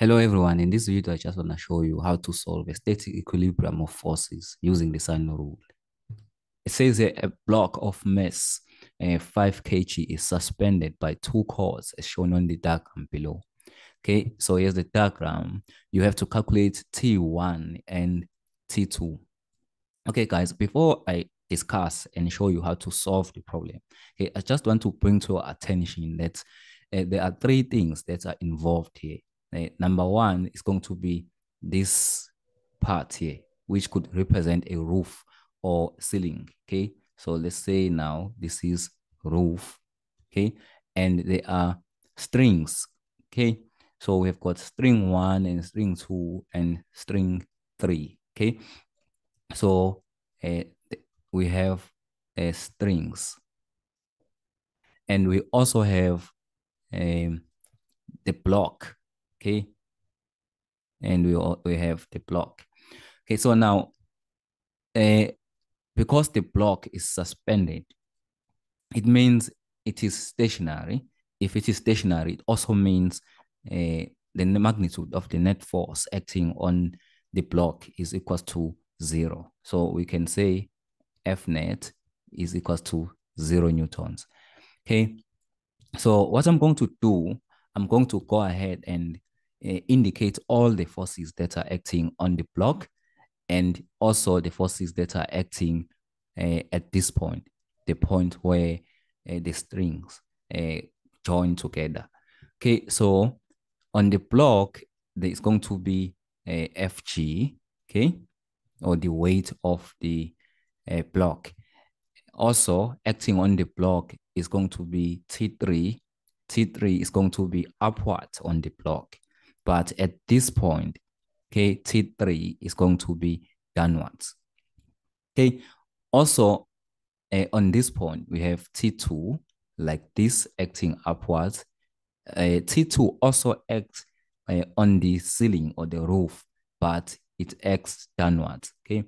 Hello everyone, in this video I just want to show you how to solve a static equilibrium of forces using the sine rule. It says a block of mass uh, 5 kg is suspended by two cords as shown on the diagram below. Okay, so here's the diagram. You have to calculate T1 and T2. Okay guys, before I discuss and show you how to solve the problem, okay, I just want to bring to your attention that uh, there are three things that are involved here number one is going to be this part here, which could represent a roof or ceiling. Okay. So let's say now this is roof. Okay. And there are strings. Okay. So we've got string one and string two and string three. Okay. So uh, we have uh, strings. And we also have um, the block okay? And we we have the block. Okay so now uh, because the block is suspended it means it is stationary. If it is stationary it also means uh, the magnitude of the net force acting on the block is equals to zero. So we can say f net is equals to zero newtons. Okay so what i'm going to do i'm going to go ahead and indicate all the forces that are acting on the block and also the forces that are acting uh, at this point, the point where uh, the strings uh, join together. Okay, so on the block, there is going to be a FG, okay, or the weight of the block. Also, acting on the block is going to be T3. T3 is going to be upward on the block. But at this point, okay, T3 is going to be downwards. Okay, also uh, on this point, we have T2 like this acting upwards. Uh, T2 also acts uh, on the ceiling or the roof, but it acts downwards. Okay,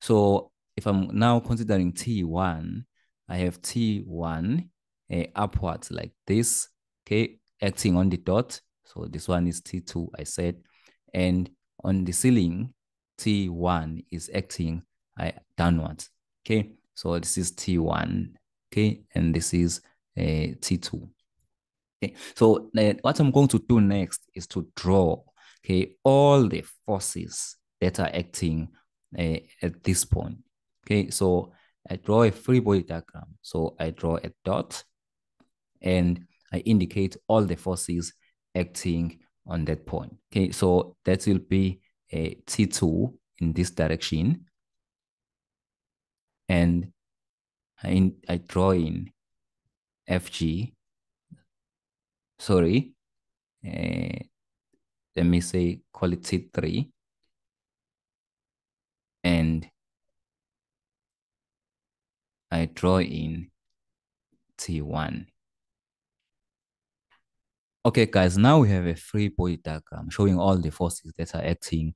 so if I'm now considering T1, I have T1 uh, upwards like this, okay, acting on the dot. So this one is T2, I said. And on the ceiling, T1 is acting downwards. Okay, so this is T1. Okay, and this is uh, T2. Okay, so uh, what I'm going to do next is to draw okay all the forces that are acting uh, at this point. Okay, so I draw a free body diagram. So I draw a dot and I indicate all the forces acting on that point. Okay, so that will be a T2 in this direction. And I, I draw in FG, sorry, uh, let me say call it T3. And I draw in T1. Okay, guys, now we have a free body diagram showing all the forces that are acting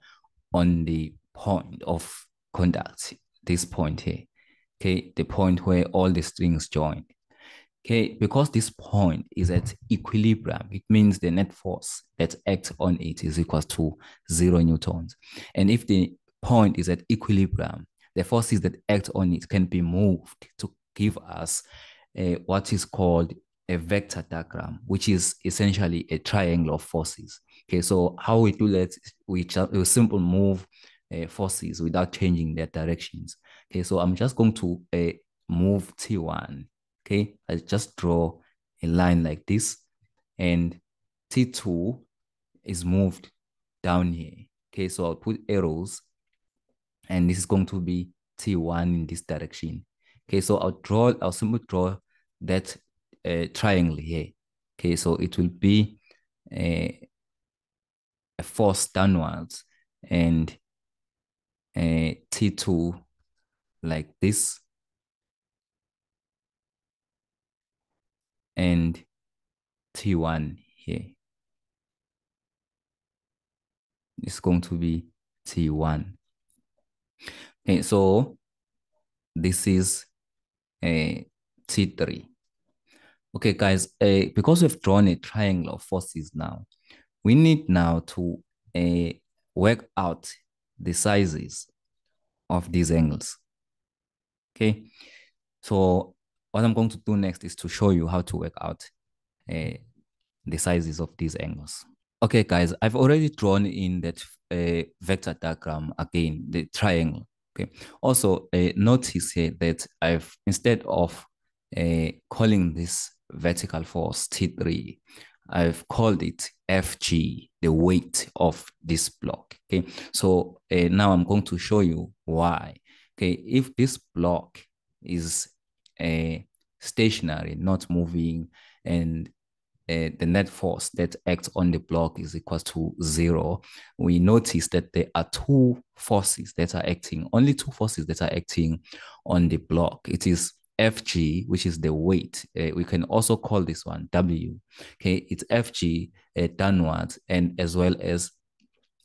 on the point of contact, this point here. Okay, the point where all the strings join. Okay, because this point is at equilibrium, it means the net force that acts on it is equal to zero newtons. And if the point is at equilibrium, the forces that act on it can be moved to give us uh, what is called a vector diagram, which is essentially a triangle of forces. Okay, so how we do that, we, we simple move uh, forces without changing their directions. Okay, so I'm just going to uh, move T1. Okay, I just draw a line like this, and T2 is moved down here. Okay, so I'll put arrows, and this is going to be T1 in this direction. Okay, so I'll draw, I'll simply draw that triangle here. Okay, so it will be a, a force downwards and a T2 like this. And T1 here. It's going to be T1. Okay, so this is a T3. Okay, guys, uh, because we've drawn a triangle of forces now, we need now to uh, work out the sizes of these angles. Okay, so what I'm going to do next is to show you how to work out uh, the sizes of these angles. Okay, guys, I've already drawn in that uh, vector diagram again, the triangle. Okay. Also, uh, notice here that I've instead of calling this vertical force T3, I've called it FG, the weight of this block. Okay, so uh, now I'm going to show you why. Okay, if this block is uh, stationary, not moving, and uh, the net force that acts on the block is equal to zero, we notice that there are two forces that are acting, only two forces that are acting on the block. It is Fg, which is the weight. Uh, we can also call this one W. Okay, it's Fg uh, downwards and as well as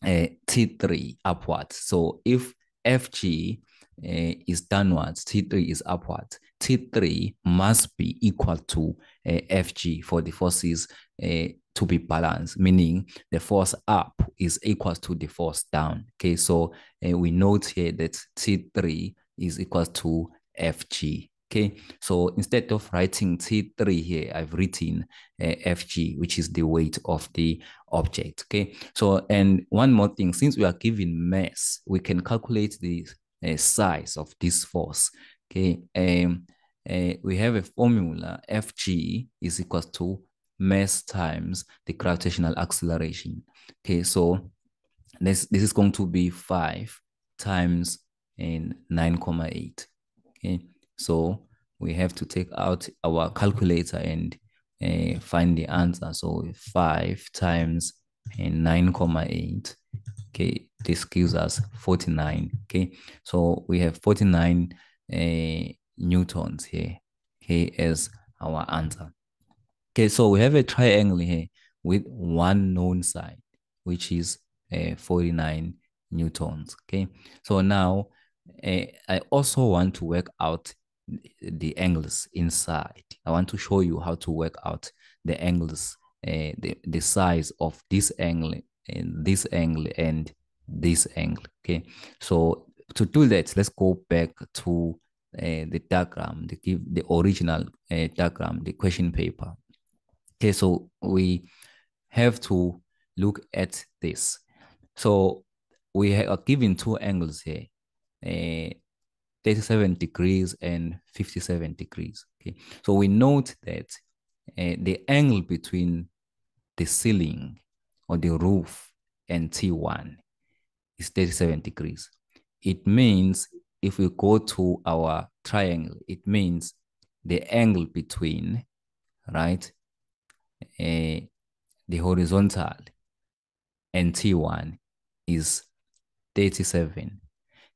uh, T3 upwards. So if Fg uh, is downwards, T3 is upwards. T3 must be equal to uh, Fg for the forces uh, to be balanced, meaning the force up is equal to the force down. Okay, so we note here that T3 is equal to Fg. Okay, so instead of writing T3 here, I've written uh, Fg, which is the weight of the object. Okay, so and one more thing, since we are given mass, we can calculate the uh, size of this force. Okay, um, uh, we have a formula Fg is equal to mass times the gravitational acceleration. Okay, so this this is going to be five times in 9,8. Okay, so we have to take out our calculator and uh, find the answer. So 5 times 9,8. Okay, this gives us 49. Okay, so we have 49 uh, newtons here. Okay, as our answer. Okay, so we have a triangle here with one known side, which is uh, 49 newtons. Okay, so now uh, I also want to work out the angles inside. I want to show you how to work out the angles, uh, the, the size of this angle and this angle and this angle. Okay, so to do that, let's go back to uh, the diagram, the give the original uh, diagram, the question paper. Okay, so we have to look at this. So we are given two angles here. Uh, 37 degrees and 57 degrees. Okay, so we note that uh, the angle between the ceiling or the roof and T1 is 37 degrees. It means if we go to our triangle, it means the angle between, right, uh, the horizontal and T1 is 37.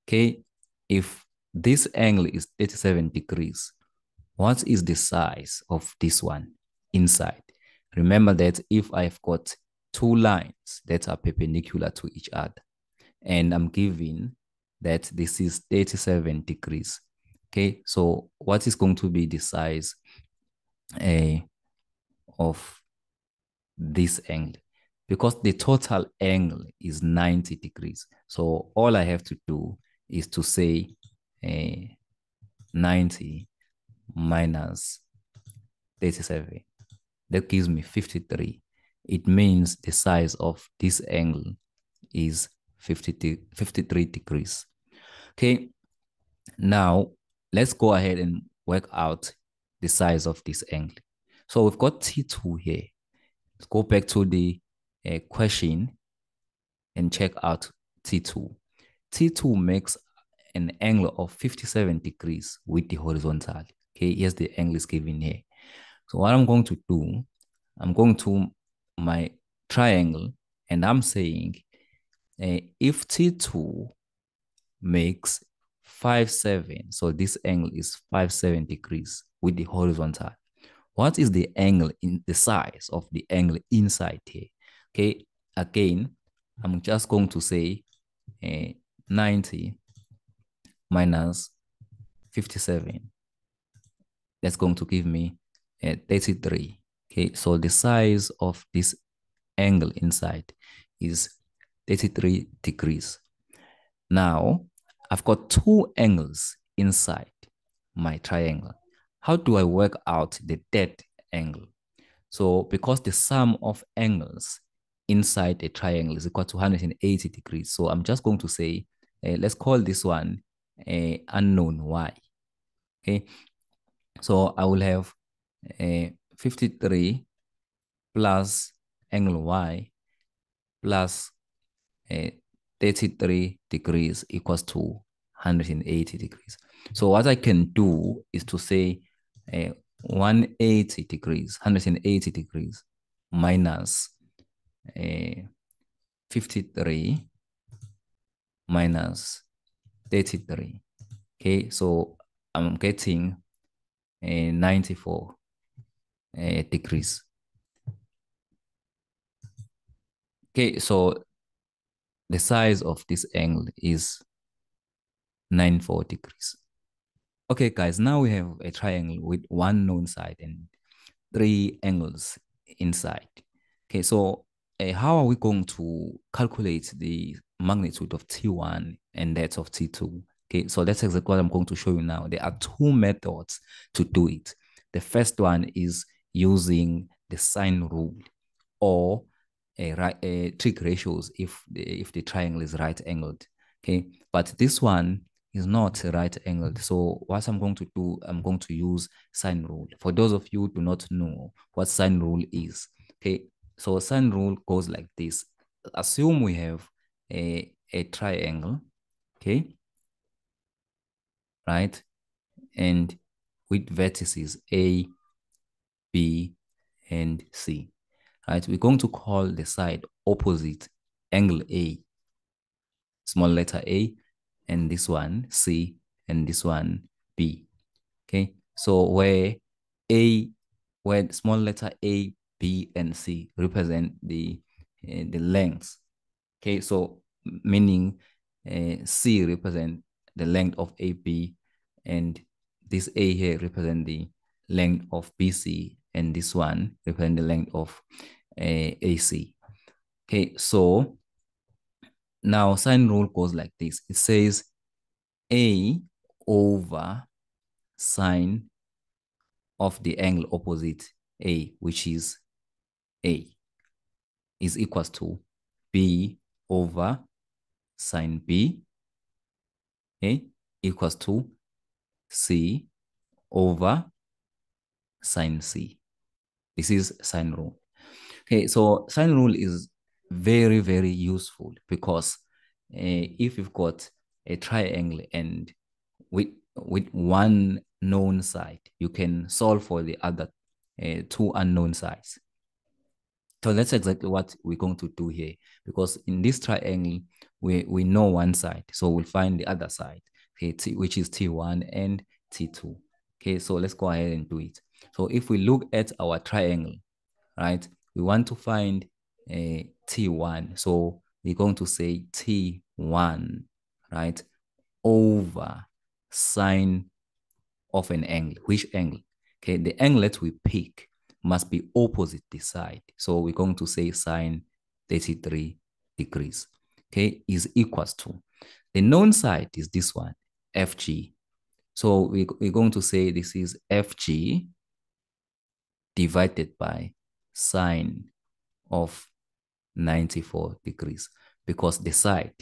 Okay, if this angle is 37 degrees. What is the size of this one inside? Remember that if I've got two lines that are perpendicular to each other, and I'm given that this is 37 degrees. Okay, so what is going to be the size uh, of this angle? Because the total angle is 90 degrees. So all I have to do is to say uh, 90 minus 37. That gives me 53. It means the size of this angle is 50, 53 degrees. Okay, now let's go ahead and work out the size of this angle. So we've got T2 here. Let's go back to the uh, question and check out T2. T2 makes an angle of 57 degrees with the horizontal. Okay, here's the angle is given here. So what I'm going to do, I'm going to my triangle and I'm saying uh, if T2 makes 5, 7, so this angle is 5, 7 degrees with the horizontal. What is the angle in the size of the angle inside here? Okay, again, I'm just going to say uh, 90 minus 57. That's going to give me a 33. Okay, so the size of this angle inside is 33 degrees. Now, I've got two angles inside my triangle. How do I work out the third angle? So because the sum of angles inside a triangle is equal to 180 degrees. So I'm just going to say, uh, let's call this one a unknown y. Okay. So I will have a uh, 53 plus angle y plus uh, 33 degrees equals to 180 degrees. So what I can do is to say uh, 180 degrees, 180 degrees minus uh, 53 minus 33. Okay, so I'm getting uh, 94 uh, degrees. Okay, so the size of this angle is 94 degrees. Okay, guys, now we have a triangle with one known side and three angles inside. Okay, so uh, how are we going to calculate the magnitude of T1 and that of T2? Okay, so that's exactly what I'm going to show you now. There are two methods to do it. The first one is using the sine rule or a, right, a trig ratios if the, if the triangle is right angled. Okay, but this one is not right angled. So what I'm going to do, I'm going to use sine rule. For those of you who do not know what sine rule is, okay, so a sine rule goes like this. Assume we have a, a triangle, okay, right? And with vertices A, B, and C, right? We're going to call the side opposite angle A, small letter A, and this one C, and this one B. Okay, so where A, where small letter A, B, and C represent the uh, the lengths. Okay, so meaning uh, C represent the length of AB, and this A here represent the length of BC, and this one represent the length of uh, AC. Okay, so now sine rule goes like this. It says A over sine of the angle opposite A, which is A, is equals to B over sine B, A equals to C over sine C. This is sine rule. Okay, so sine rule is very, very useful because uh, if you've got a triangle and with with one known side, you can solve for the other uh, two unknown sides. So that's exactly what we're going to do here because in this triangle, we, we know one side. So we'll find the other side, okay, t, which is T1 and T2. Okay, so let's go ahead and do it. So if we look at our triangle, right, we want to find eh, a T1. So we're going to say T1, right, over sine of an angle. Which angle? Okay, the angle that we pick must be opposite the side. So we're going to say sine 33 degrees, okay, is equals to. The known side is this one, FG. So we, we're going to say this is FG divided by sine of 94 degrees because the side,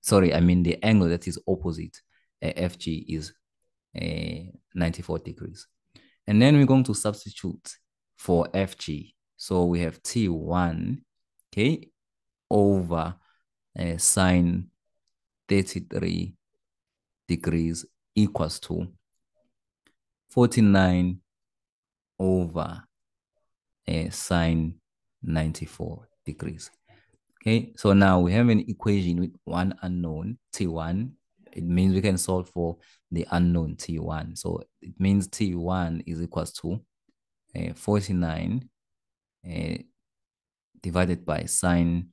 sorry, I mean the angle that is opposite uh, FG is uh, 94 degrees. And then we're going to substitute for FG. So we have T1, okay, over uh, sine 33 degrees equals to 49 over uh, sine 94 degrees. Okay, so now we have an equation with one unknown, T1. It means we can solve for the unknown T1. So it means T1 is equals to uh, 49 uh, divided by sine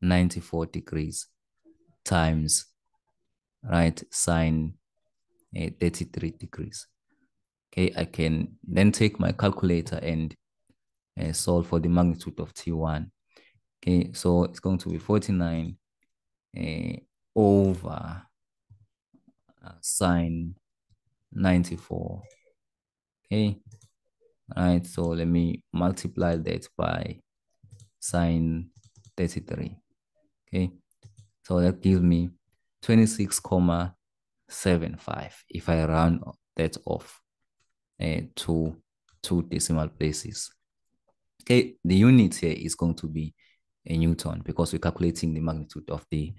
94 degrees times, right, sine uh, 33 degrees. Okay, I can then take my calculator and uh, solve for the magnitude of T1. Okay, so it's going to be 49 uh, over uh, sine 94. Okay, right, so let me multiply that by sine 33. Okay, so that gives me 26,75 if I round that off uh, to two decimal places. Okay, the unit here is going to be a Newton because we're calculating the magnitude of the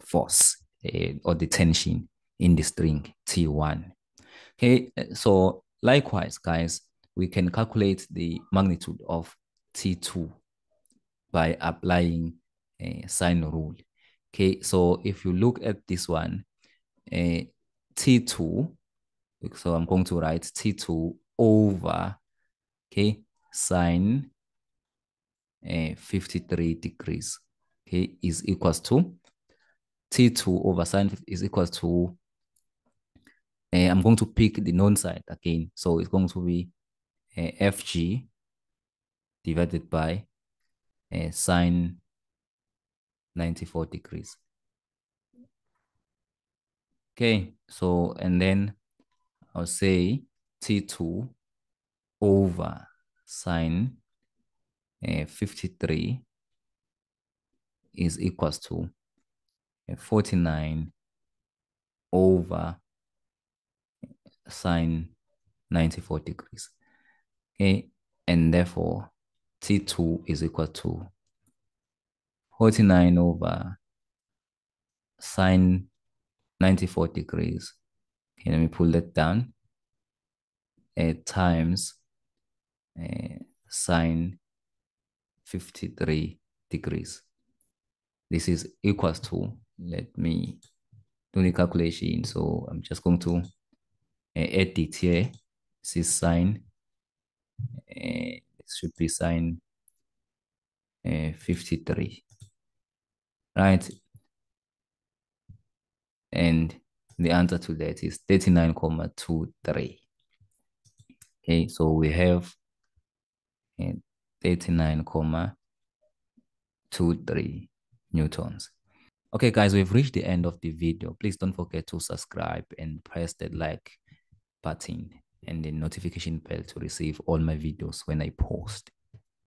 force uh, or the tension in the string T1. Okay, so likewise, guys, we can calculate the magnitude of T2 by applying a sine rule. Okay, so if you look at this one, uh, T2, so I'm going to write T2 over, okay, sine uh, 53 degrees, okay, is equals to T2 over sine is equals to, uh, I'm going to pick the known side again. So it's going to be FG divided by uh, sine 94 degrees. Okay, so and then I'll say T2 over sine uh, 53 is equals to uh, 49 over sine 94 degrees. Okay, and therefore T2 is equal to 49 over sine 94 degrees. Okay, let me pull that down. Uh, times uh, sine 53 degrees. This is equals to, let me do the calculation. So I'm just going to uh, add it here. This is sine, uh, it should be sine uh, 53 right? And the answer to that is 39,23. Okay, so we have uh, 39,23 newtons. Okay, guys, we've reached the end of the video. Please don't forget to subscribe and press the like button and the notification bell to receive all my videos when I post.